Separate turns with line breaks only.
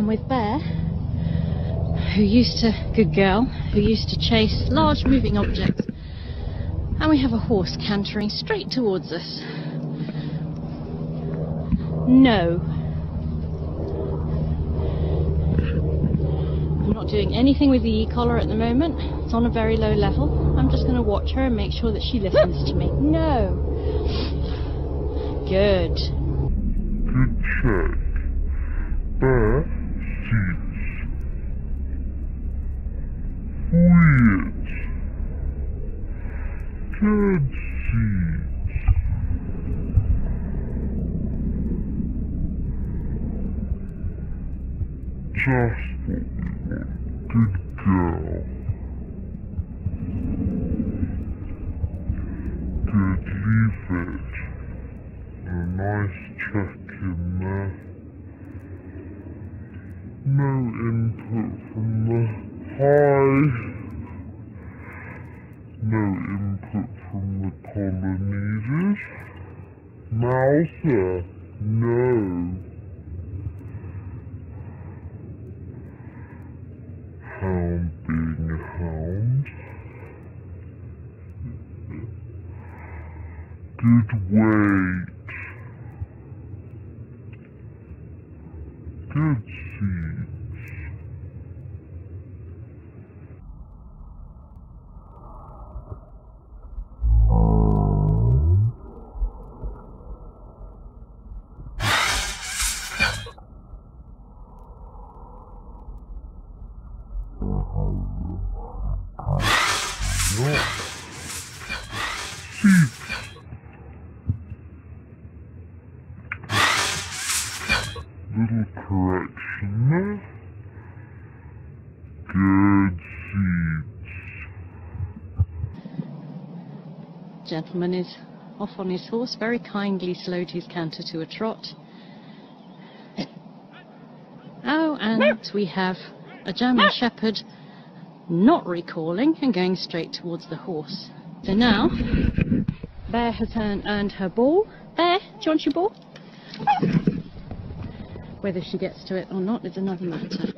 and with Bear, who used to, good girl, who used to chase large moving objects. And we have a horse cantering straight towards us. No. I'm not doing anything with the e-collar at the moment. It's on a very low level. I'm just going to watch her and make sure that she listens to me. No. Good.
Good Weird. Good seats. Just. Good girl. Good, leave it. A nice check in there. No input from the high. No input from the Polynesians. Mouser, no. Hound being a hound. Good wait. Good seeds. Little correction. Good.
Gentleman is off on his horse, very kindly slowed his canter to a trot. Oh, and we have a German Shepherd not recalling and going straight towards the horse. So now, Bear has earned, her ball. Bear, do you want your ball? Whether she gets to it or not is another matter.